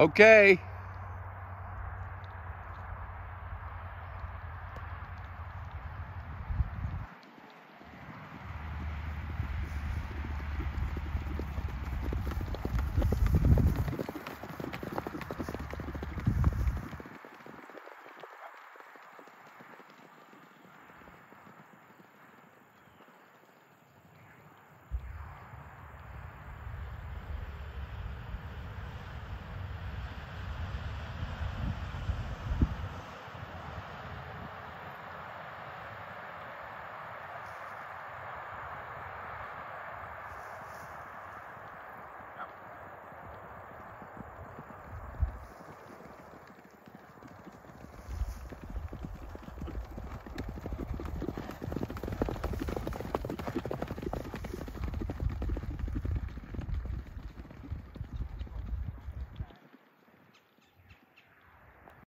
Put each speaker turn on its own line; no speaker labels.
Okay.